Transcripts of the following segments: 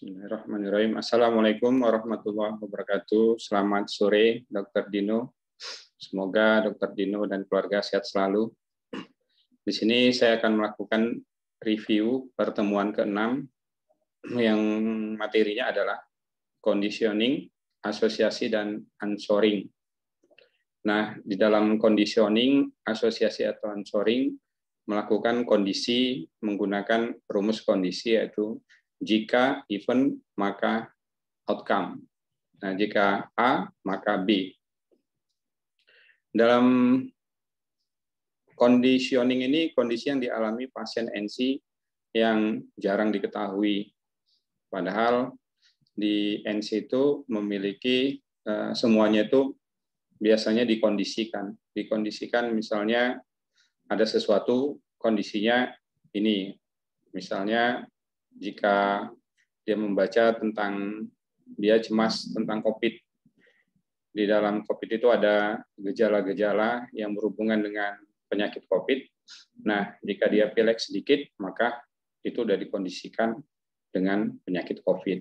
Bismillahirrahmanirrahim. Assalamualaikum warahmatullahi wabarakatuh. Selamat sore, Dr. Dino. Semoga Dr. Dino dan keluarga sehat selalu. Di sini saya akan melakukan review pertemuan ke-6 yang materinya adalah conditioning, asosiasi, dan answering. Nah, di dalam conditioning, asosiasi atau answering melakukan kondisi menggunakan rumus kondisi yaitu jika event maka outcome. Nah, jika A maka B. Dalam conditioning ini kondisi yang dialami pasien NC yang jarang diketahui. Padahal di NC itu memiliki uh, semuanya itu biasanya dikondisikan. Dikondisikan misalnya ada sesuatu kondisinya ini. Misalnya jika dia membaca tentang dia cemas tentang COVID. Di dalam COVID itu ada gejala-gejala yang berhubungan dengan penyakit COVID. Nah, jika dia pilek sedikit, maka itu sudah dikondisikan dengan penyakit COVID.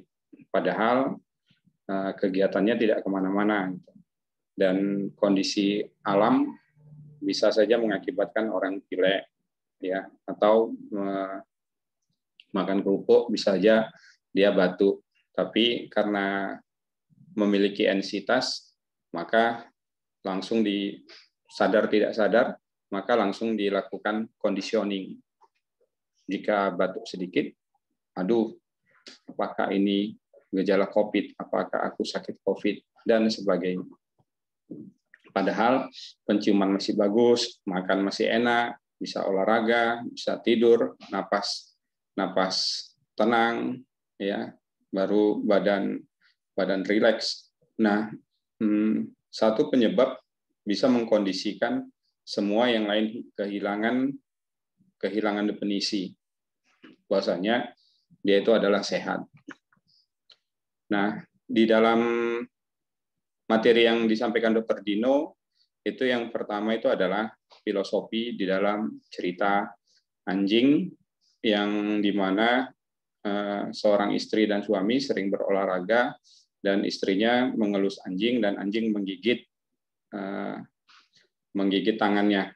Padahal eh, kegiatannya tidak ke mana-mana. Dan kondisi alam bisa saja mengakibatkan orang pilek ya atau makan kerupuk bisa saja dia batuk tapi karena memiliki ensitas maka langsung di sadar tidak sadar maka langsung dilakukan conditioning. Jika batuk sedikit aduh apakah ini gejala covid? Apakah aku sakit covid? Dan sebagainya. Padahal penciuman masih bagus, makan masih enak, bisa olahraga, bisa tidur, napas napas tenang, ya, baru badan badan rileks. Nah, hmm, satu penyebab bisa mengkondisikan semua yang lain kehilangan kehilangan definisi. Bahwasanya dia itu adalah sehat. Nah, di dalam materi yang disampaikan Dr. Dino itu yang pertama itu adalah filosofi di dalam cerita anjing yang di mana uh, seorang istri dan suami sering berolahraga dan istrinya mengelus anjing dan anjing menggigit uh, menggigit tangannya.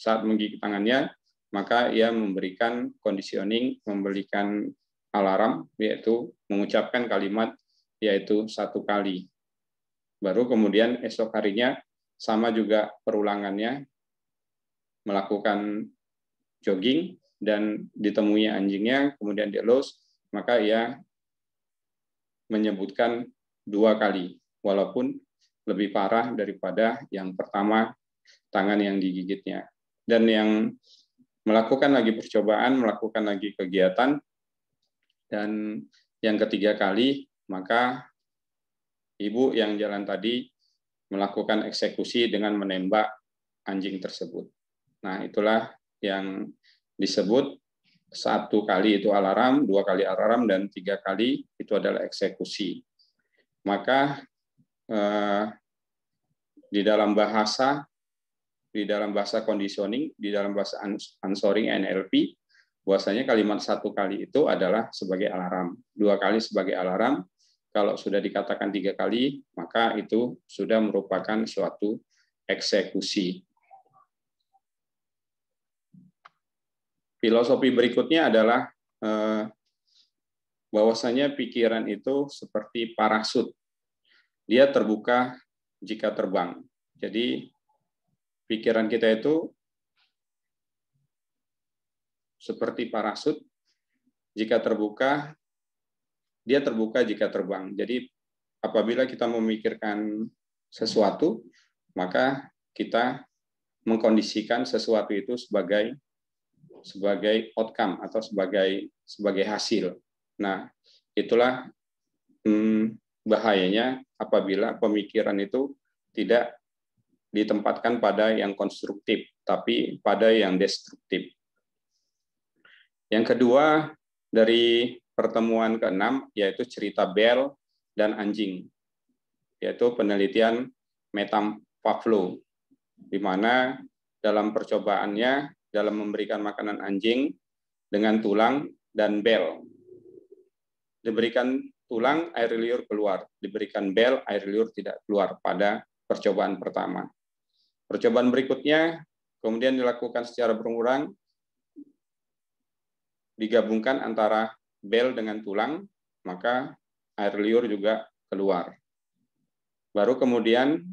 Saat menggigit tangannya, maka ia memberikan conditioning, memberikan alarm, yaitu mengucapkan kalimat yaitu satu kali Baru kemudian esok harinya sama juga perulangannya melakukan jogging dan ditemui anjingnya, kemudian dielus, maka ia menyebutkan dua kali, walaupun lebih parah daripada yang pertama tangan yang digigitnya. Dan yang melakukan lagi percobaan, melakukan lagi kegiatan, dan yang ketiga kali, maka ibu yang jalan tadi melakukan eksekusi dengan menembak anjing tersebut. Nah, itulah yang disebut satu kali itu alarm, dua kali alarm, dan tiga kali itu adalah eksekusi. Maka eh, di dalam bahasa di dalam bahasa conditioning, di dalam bahasa answering NLP, bahwasanya kalimat satu kali itu adalah sebagai alarm, dua kali sebagai alarm, kalau sudah dikatakan tiga kali, maka itu sudah merupakan suatu eksekusi. Filosofi berikutnya adalah eh, bahwasanya pikiran itu seperti parasut. Dia terbuka jika terbang. Jadi pikiran kita itu seperti parasut. Jika terbuka, dia terbuka jika terbang. Jadi apabila kita memikirkan sesuatu, maka kita mengkondisikan sesuatu itu sebagai sebagai outcome atau sebagai sebagai hasil. Nah, itulah hmm, bahayanya apabila pemikiran itu tidak ditempatkan pada yang konstruktif, tapi pada yang destruktif. Yang kedua, dari pertemuan keenam yaitu cerita bel dan anjing, yaitu penelitian Metam Pavlo, di mana dalam percobaannya dalam memberikan makanan anjing dengan tulang dan bel. diberikan tulang, air liur keluar. Diberikan bel, air liur tidak keluar pada percobaan pertama. Percobaan berikutnya kemudian dilakukan secara berulang, digabungkan antara bel dengan tulang, maka air liur juga keluar. Baru kemudian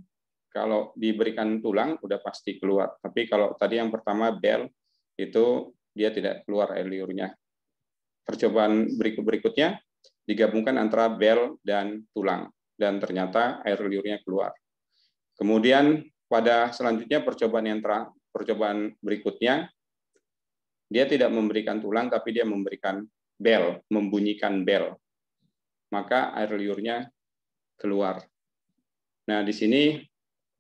kalau diberikan tulang udah pasti keluar. Tapi kalau tadi yang pertama bel itu dia tidak keluar air liurnya. Percobaan berikut berikutnya digabungkan antara bel dan tulang dan ternyata air liurnya keluar. Kemudian pada selanjutnya percobaan yang ter, percobaan berikutnya dia tidak memberikan tulang tapi dia memberikan bel, membunyikan bel. Maka air liurnya keluar. Nah, di sini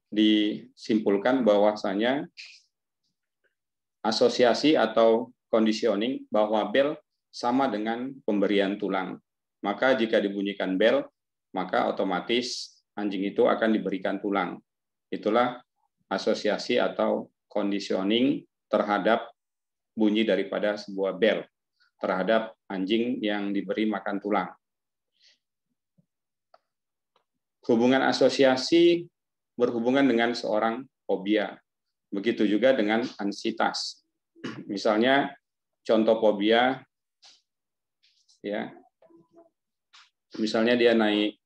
disimpulkan bahwasanya asosiasi atau conditioning bahwa bel sama dengan pemberian tulang. Maka jika dibunyikan bel, maka otomatis anjing itu akan diberikan tulang. Itulah asosiasi atau conditioning terhadap bunyi daripada sebuah bel terhadap anjing yang diberi makan tulang. Hubungan asosiasi berhubungan dengan seorang fobia. Begitu juga dengan ansitas. Misalnya contoh fobia ya. Misalnya dia naik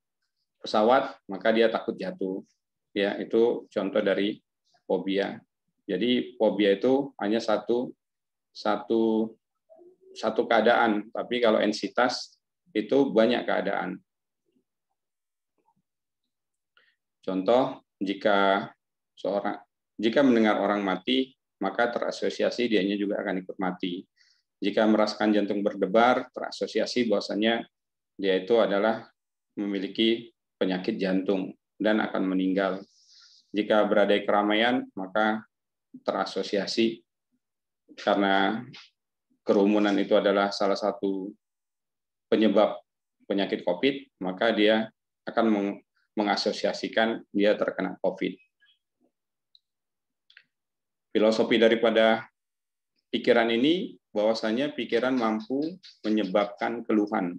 pesawat, maka dia takut jatuh. Ya, itu contoh dari fobia. Jadi fobia itu hanya satu satu satu keadaan, tapi kalau ensitas itu banyak keadaan. Contoh, jika seorang jika mendengar orang mati, maka terasosiasi dianya juga akan ikut mati. Jika merasakan jantung berdebar, terasosiasi bahwasanya dia itu adalah memiliki penyakit jantung dan akan meninggal. Jika berada di keramaian, maka terasosiasi karena kerumunan itu adalah salah satu penyebab penyakit COVID, maka dia akan mengasosiasikan dia terkena COVID. Filosofi daripada pikiran ini bahwasanya pikiran mampu menyebabkan keluhan.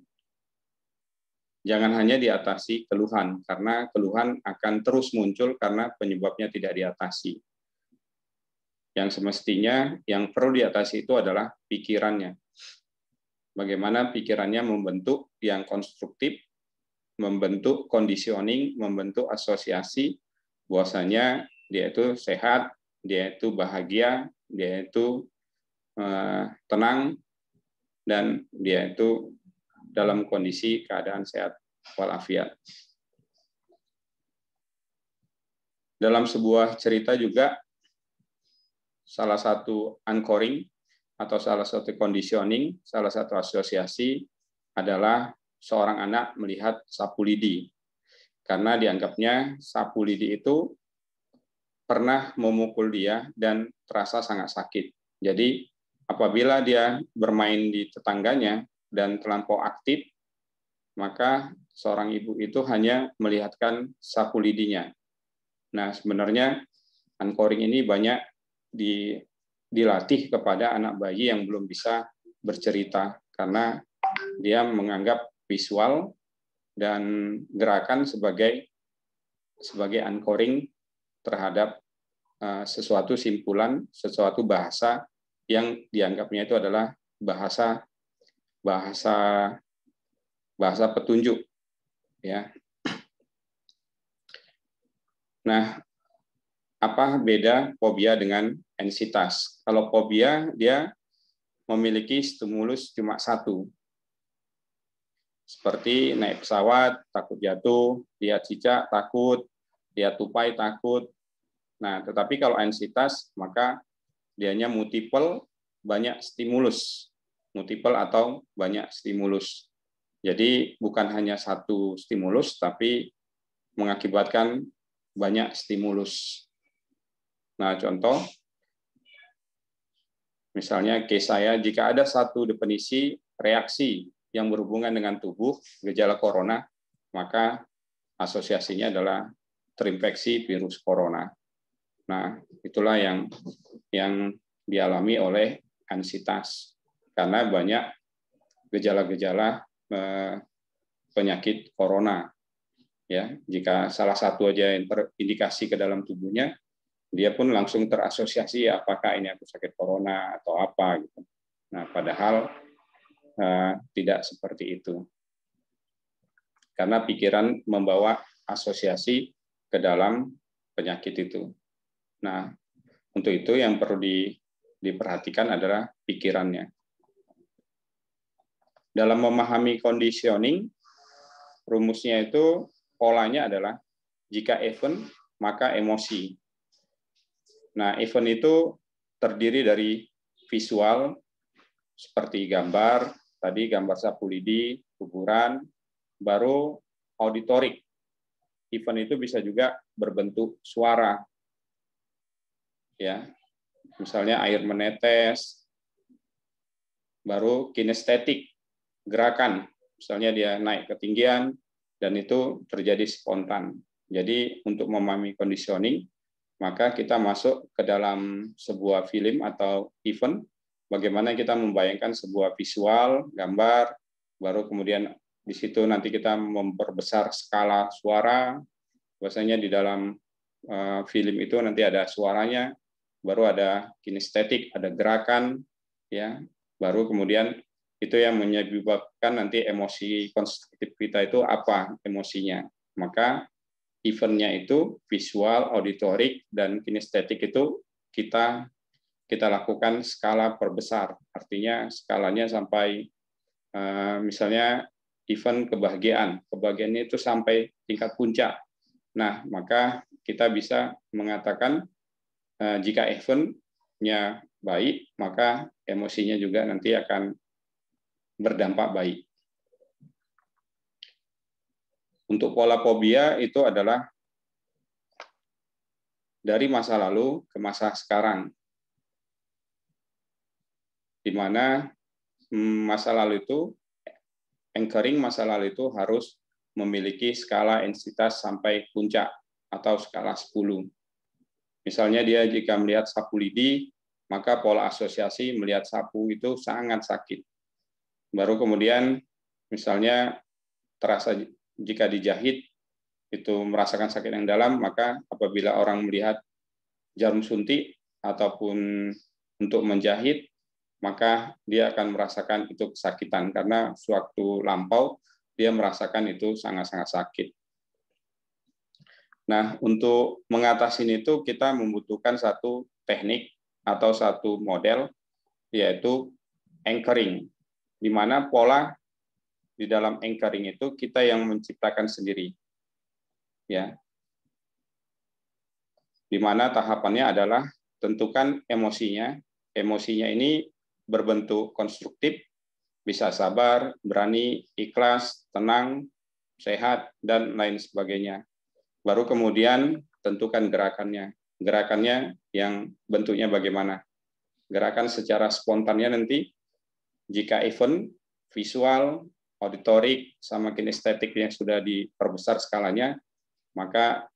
Jangan hanya diatasi keluhan, karena keluhan akan terus muncul karena penyebabnya tidak diatasi. Yang semestinya yang perlu diatasi itu adalah pikirannya. Bagaimana pikirannya membentuk yang konstruktif membentuk conditioning, membentuk asosiasi bahwasanya dia itu sehat, dia itu bahagia, dia itu uh, tenang, dan dia itu dalam kondisi keadaan sehat walafiat. Dalam sebuah cerita juga salah satu anchoring atau salah satu conditioning, salah satu asosiasi adalah seorang anak melihat sapu lidi. Karena dianggapnya sapu lidi itu pernah memukul dia dan terasa sangat sakit. Jadi apabila dia bermain di tetangganya dan terlampau aktif, maka seorang ibu itu hanya melihatkan sapu lidinya. Nah, sebenarnya anchoring ini banyak di, dilatih kepada anak bayi yang belum bisa bercerita karena dia menganggap visual dan gerakan sebagai sebagai anchoring terhadap uh, sesuatu simpulan, sesuatu bahasa yang dianggapnya itu adalah bahasa bahasa bahasa petunjuk ya. Nah, apa beda fobia dengan ensitas? Kalau fobia dia memiliki stimulus cuma satu, seperti naik pesawat, takut jatuh, lihat cicak, takut, lihat tupai, takut. Nah, tetapi kalau ansitas, maka dianya multiple, banyak stimulus. Multiple atau banyak stimulus. Jadi bukan hanya satu stimulus, tapi mengakibatkan banyak stimulus. Nah, contoh, misalnya case saya, jika ada satu definisi reaksi yang berhubungan dengan tubuh, gejala corona, maka asosiasinya adalah terinfeksi virus corona. Nah, itulah yang yang dialami oleh ansitas karena banyak gejala-gejala eh, penyakit corona. Ya, jika salah satu aja yang terindikasi ke dalam tubuhnya, dia pun langsung terasosiasi apakah ini aku sakit corona atau apa gitu. Nah, padahal tidak seperti itu. Karena pikiran membawa asosiasi ke dalam penyakit itu. Nah, untuk itu yang perlu di, diperhatikan adalah pikirannya. Dalam memahami conditioning, rumusnya itu polanya adalah jika event maka emosi. Nah, event itu terdiri dari visual seperti gambar, tadi gambar sapu lidi, kuburan, baru auditorik. Event itu bisa juga berbentuk suara. Ya. Misalnya air menetes, baru kinestetik, gerakan. Misalnya dia naik ketinggian dan itu terjadi spontan. Jadi untuk memahami conditioning, maka kita masuk ke dalam sebuah film atau event, bagaimana kita membayangkan sebuah visual, gambar, baru kemudian di situ nanti kita memperbesar skala suara, bahwasanya di dalam uh, film itu nanti ada suaranya, baru ada kinestetik, ada gerakan, ya, baru kemudian itu yang menyebabkan nanti emosi konstruktif kita itu apa emosinya. Maka eventnya itu visual, auditorik, dan kinestetik itu kita kita lakukan skala perbesar. Artinya skalanya sampai eh, misalnya event kebahagiaan. Kebahagiaannya itu sampai tingkat puncak. Nah, maka kita bisa mengatakan eh, jika eventnya baik, maka emosinya juga nanti akan berdampak baik. Untuk pola fobia itu adalah dari masa lalu ke masa sekarang. Di mana mm, masa lalu itu, anchoring masa lalu itu harus memiliki skala intensitas sampai puncak atau skala 10. Misalnya dia jika melihat sapu lidi, maka pola asosiasi melihat sapu itu sangat sakit. Baru kemudian misalnya terasa jika dijahit itu merasakan sakit yang dalam, maka apabila orang melihat jarum suntik ataupun untuk menjahit, maka dia akan merasakan itu kesakitan karena sewaktu lampau dia merasakan itu sangat-sangat sakit. Nah, untuk mengatasi itu kita membutuhkan satu teknik atau satu model yaitu anchoring, di mana pola di dalam anchoring itu kita yang menciptakan sendiri. Ya. Di mana tahapannya adalah tentukan emosinya. Emosinya ini berbentuk konstruktif, bisa sabar, berani, ikhlas, tenang, sehat, dan lain sebagainya. Baru kemudian tentukan gerakannya. Gerakannya yang bentuknya bagaimana. Gerakan secara spontannya nanti, jika event, visual, auditorik sama kinestetik yang sudah diperbesar skalanya, maka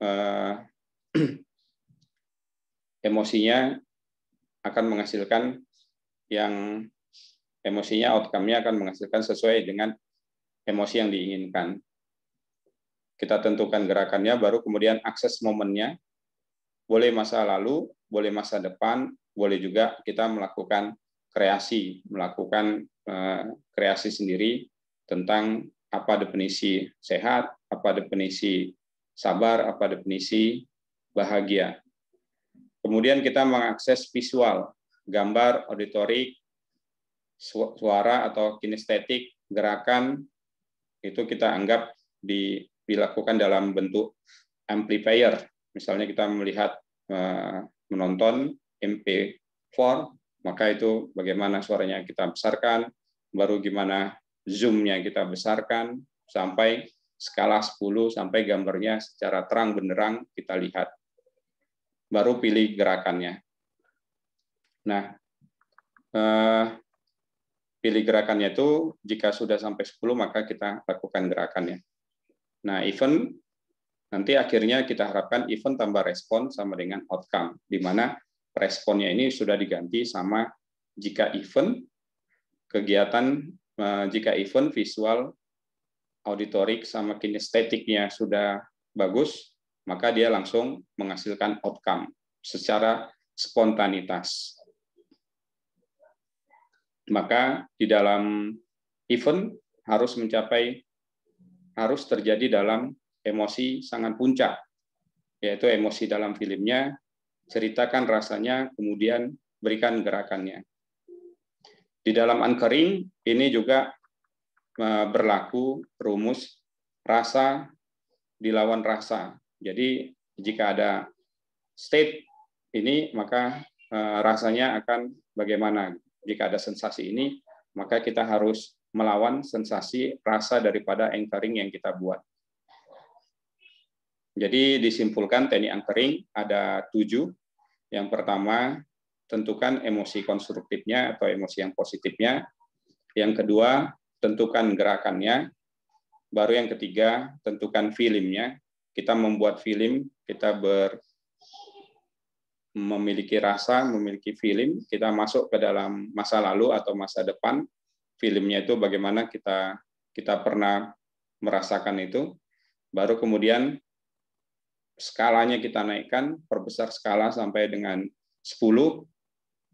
eh, emosinya akan menghasilkan yang emosinya outcome-nya akan menghasilkan sesuai dengan emosi yang diinginkan. Kita tentukan gerakannya, baru kemudian akses momennya, boleh masa lalu, boleh masa depan, boleh juga kita melakukan kreasi, melakukan eh, kreasi sendiri tentang apa definisi sehat, apa definisi sabar, apa definisi bahagia. Kemudian kita mengakses visual, gambar, auditorik, suara atau kinestetik, gerakan, itu kita anggap dilakukan dalam bentuk amplifier. Misalnya kita melihat eh, menonton MP4, maka itu bagaimana suaranya kita besarkan, baru gimana zoom-nya kita besarkan sampai skala 10 sampai gambarnya secara terang benderang kita lihat. Baru pilih gerakannya. Nah, eh, pilih gerakannya itu jika sudah sampai 10 maka kita lakukan gerakannya. Nah, event nanti akhirnya kita harapkan event tambah respon sama dengan outcome, di mana responnya ini sudah diganti sama jika event kegiatan Eh, jika event visual auditorik sama kinestetiknya sudah bagus, maka dia langsung menghasilkan outcome secara spontanitas. Maka di dalam event harus mencapai harus terjadi dalam emosi sangat puncak, yaitu emosi dalam filmnya, ceritakan rasanya, kemudian berikan gerakannya. Di dalam anchoring ini juga e, berlaku rumus rasa dilawan rasa. Jadi jika ada state ini maka e, rasanya akan bagaimana. Jika ada sensasi ini maka kita harus melawan sensasi rasa daripada anchoring yang kita buat. Jadi disimpulkan teknik anchoring ada tujuh. Yang pertama tentukan emosi konstruktifnya atau emosi yang positifnya. Yang kedua, tentukan gerakannya. Baru yang ketiga, tentukan filmnya. Kita membuat film, kita ber memiliki rasa, memiliki film, kita masuk ke dalam masa lalu atau masa depan. Filmnya itu bagaimana kita kita pernah merasakan itu. Baru kemudian skalanya kita naikkan, perbesar skala sampai dengan 10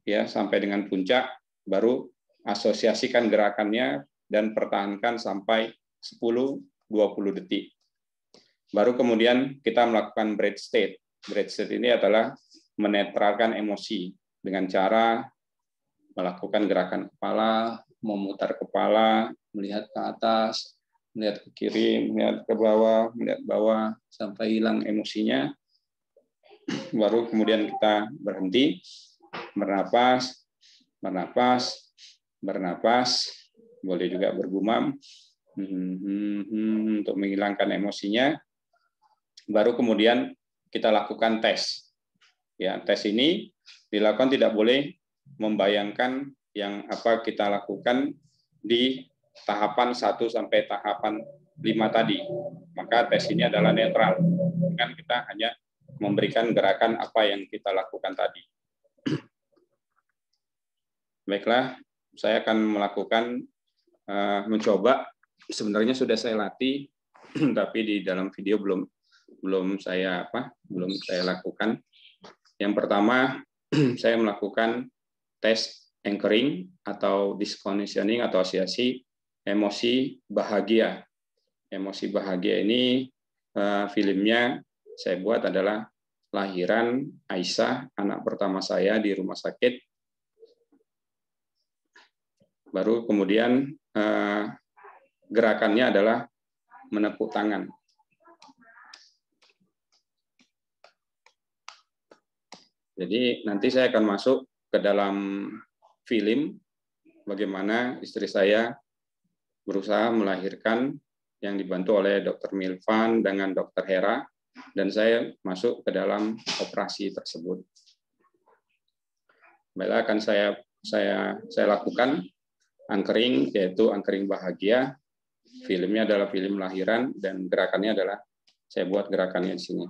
ya sampai dengan puncak baru asosiasikan gerakannya dan pertahankan sampai 10 20 detik. Baru kemudian kita melakukan bread state. Bread state ini adalah menetralkan emosi dengan cara melakukan gerakan kepala, memutar kepala, melihat ke atas, melihat ke kiri, melihat ke bawah, melihat bawah sampai hilang emosinya. Baru kemudian kita berhenti bernapas, bernapas, bernapas, boleh juga bergumam hmm, hmm, hmm, untuk menghilangkan emosinya. Baru kemudian kita lakukan tes. Ya, tes ini dilakukan tidak boleh membayangkan yang apa kita lakukan di tahapan 1 sampai tahapan 5 tadi. Maka tes ini adalah netral. Kan kita hanya memberikan gerakan apa yang kita lakukan tadi. Baiklah, saya akan melakukan uh, mencoba. Sebenarnya sudah saya latih, tapi di dalam video belum belum saya apa belum saya lakukan. Yang pertama, saya melakukan tes anchoring atau disconditioning atau asosiasi emosi bahagia. Emosi bahagia ini uh, filmnya saya buat adalah lahiran Aisyah, anak pertama saya di rumah sakit Baru kemudian eh, gerakannya adalah menepuk tangan. Jadi nanti saya akan masuk ke dalam film bagaimana istri saya berusaha melahirkan yang dibantu oleh Dr. Milvan dengan Dr. Hera dan saya masuk ke dalam operasi tersebut. Baiklah akan saya saya saya lakukan angkering yaitu angkering bahagia. Filmnya adalah film lahiran dan gerakannya adalah saya buat gerakannya di sini.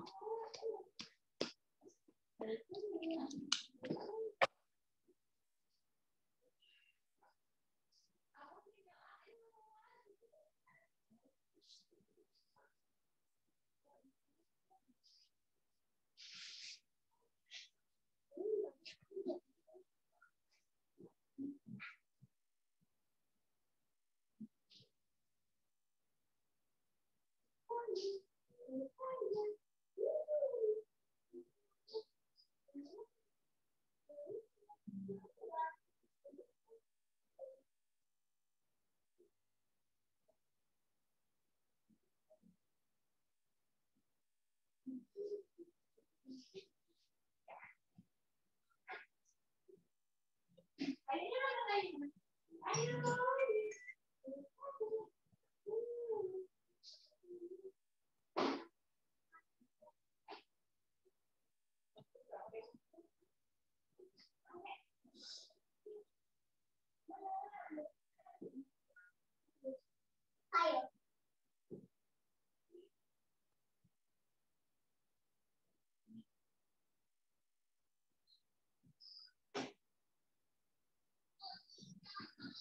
Are you going?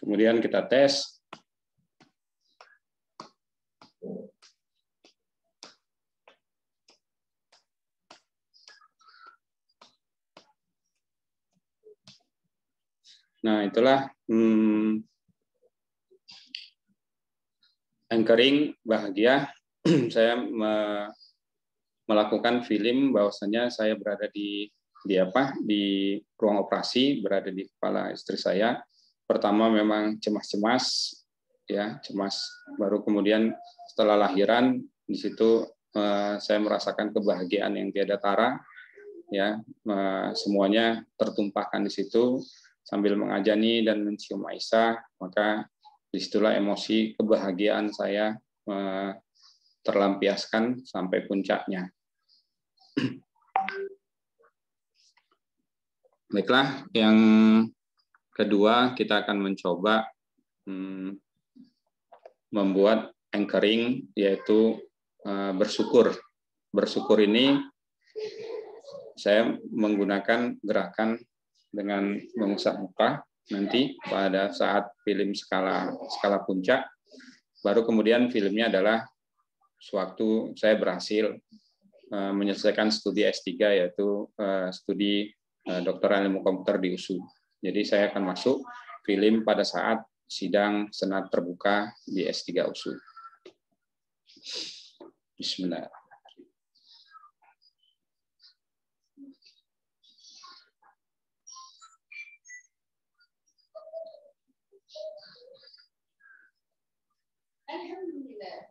Kemudian kita tes. Nah, itulah hmm, anchoring bahagia. saya me, melakukan film bahwasanya saya berada di di apa di ruang operasi berada di kepala istri saya. Pertama memang cemas-cemas ya cemas. Baru kemudian setelah lahiran di situ eh, saya merasakan kebahagiaan yang tiada tara ya. Eh, semuanya tertumpahkan di situ sambil mengajani dan mencium Aisyah, maka di situlah emosi kebahagiaan saya eh, terlampiaskan sampai puncaknya. Baiklah, yang kedua kita akan mencoba hmm, membuat anchoring yaitu eh, bersyukur. Bersyukur ini saya menggunakan gerakan dengan mengusap muka nanti pada saat film skala skala puncak baru kemudian filmnya adalah sewaktu saya berhasil uh, menyelesaikan studi S3 yaitu uh, studi doktoral ilmu komputer di USU. Jadi saya akan masuk film pada saat sidang senat terbuka di S3 USU. Bismillah. Alhamdulillah.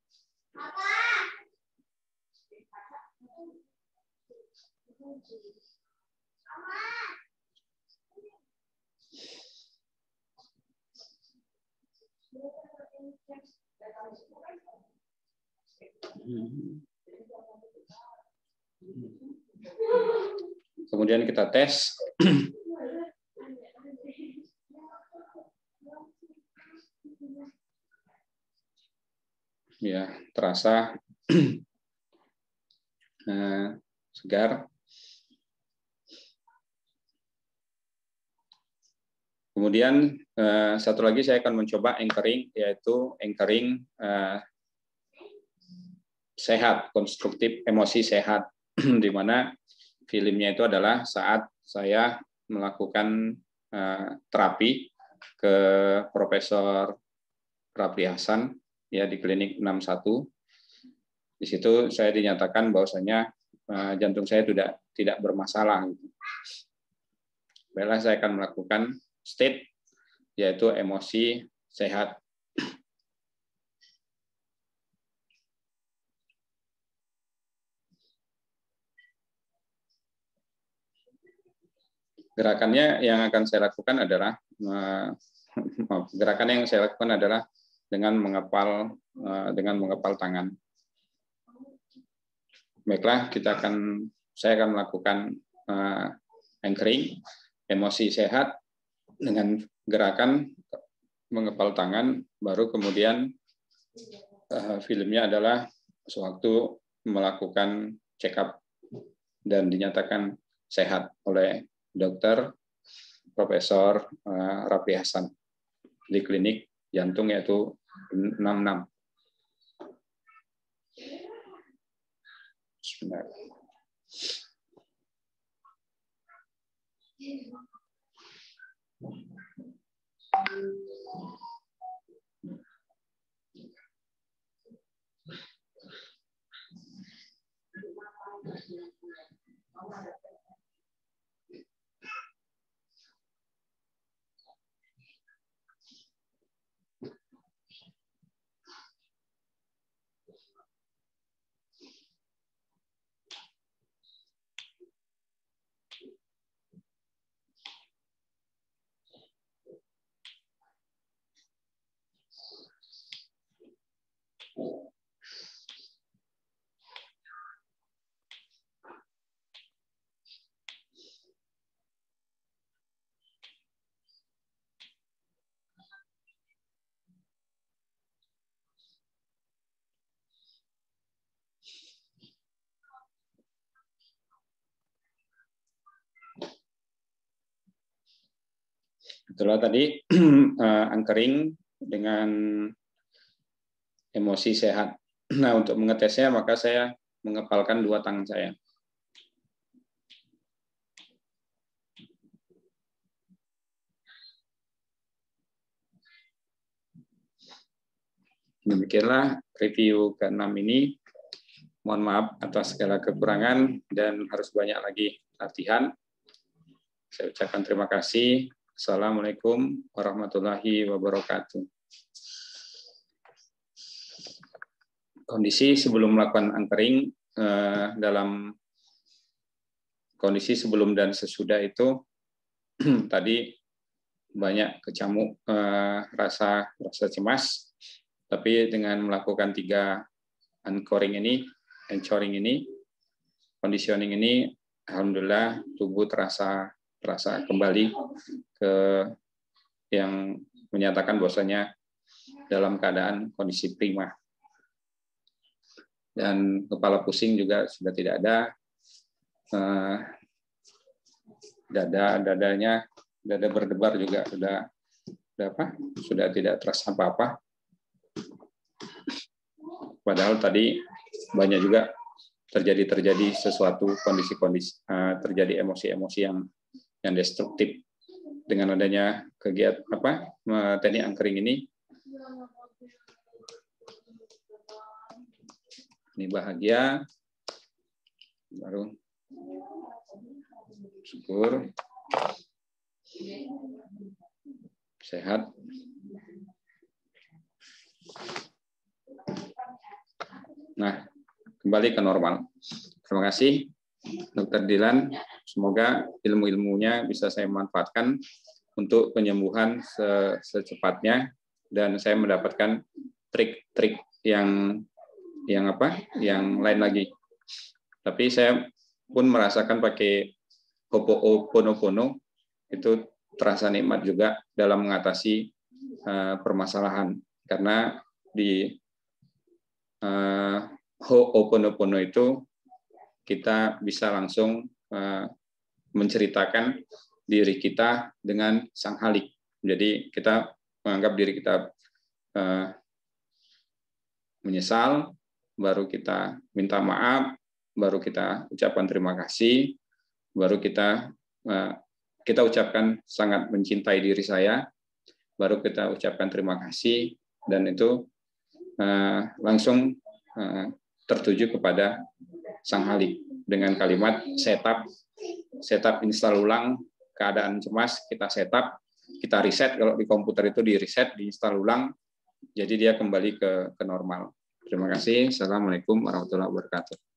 Kemudian kita tes. ya, terasa. Eh, segar. Kemudian eh, satu lagi saya akan mencoba anchoring, yaitu anchoring eh, sehat, konstruktif, emosi sehat, di mana filmnya itu adalah saat saya melakukan eh, terapi ke Profesor Rapli Hasan ya di klinik 61. Di situ saya dinyatakan bahwasanya jantung saya tidak tidak bermasalah. Baiklah saya akan melakukan state yaitu emosi sehat. Gerakannya yang akan saya lakukan adalah gerakan yang saya lakukan adalah dengan mengepal eh, dengan mengepal tangan. Baiklah, kita akan saya akan melakukan uh, anchoring emosi sehat dengan gerakan mengepal tangan, baru kemudian uh, filmnya adalah sewaktu melakukan check up dan dinyatakan sehat oleh dokter Profesor Rapi Hasan di klinik jantung yaitu 66. Bismillahirrahmanirrahim. Itulah tadi uh, angkering dengan emosi sehat. Nah, untuk mengetesnya maka saya mengepalkan dua tangan saya. Demikianlah review ke-6 ini. Mohon maaf atas segala kekurangan dan harus banyak lagi latihan. Saya ucapkan terima kasih. Assalamualaikum warahmatullahi wabarakatuh. Kondisi sebelum melakukan angkering eh, dalam kondisi sebelum dan sesudah itu tadi banyak kecamuk eh, rasa rasa cemas, tapi dengan melakukan tiga anchoring ini, anchoring ini, conditioning ini, alhamdulillah tubuh terasa terasa kembali ke yang menyatakan bahwasanya dalam keadaan kondisi prima. Dan kepala pusing juga sudah tidak ada. Eh, dada dadanya dada berdebar juga sudah sudah apa? Sudah tidak terasa apa-apa. Padahal tadi banyak juga terjadi terjadi sesuatu kondisi-kondisi eh, terjadi emosi-emosi yang yang destruktif. Dengan adanya kegiatan apa teknik angkring ini ini bahagia. Baru syukur. Sehat. Nah kembali ke normal. Terima kasih Dokter Dilan Semoga ilmu-ilmunya bisa saya manfaatkan untuk penyembuhan secepatnya dan saya mendapatkan trik-trik yang yang apa? yang lain lagi. Tapi saya pun merasakan pakai Ho'oponopono itu terasa nikmat juga dalam mengatasi uh, permasalahan karena di uh, Ho'oponopono itu kita bisa langsung uh, menceritakan diri kita dengan sang halik. Jadi kita menganggap diri kita uh, menyesal, baru kita minta maaf, baru kita ucapkan terima kasih, baru kita uh, kita ucapkan sangat mencintai diri saya, baru kita ucapkan terima kasih dan itu uh, langsung uh, tertuju kepada sang halik dengan kalimat setup setup install ulang keadaan cemas kita setup kita reset. Kalau di komputer itu di reset diinstal ulang jadi dia kembali ke ke normal. Terima kasih. Assalamualaikum warahmatullahi wabarakatuh